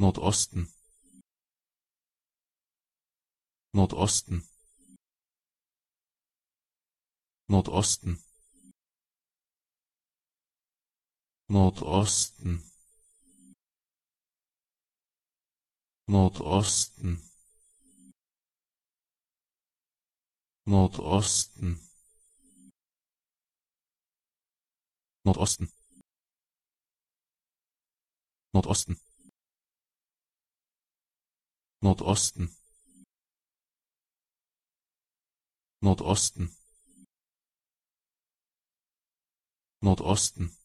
nordosten. Nordosten. Nordosten. Nordosten. Nordosten. Nordosten. Nordosten. Nordosten. Nordosten. Nordosten. Nordosten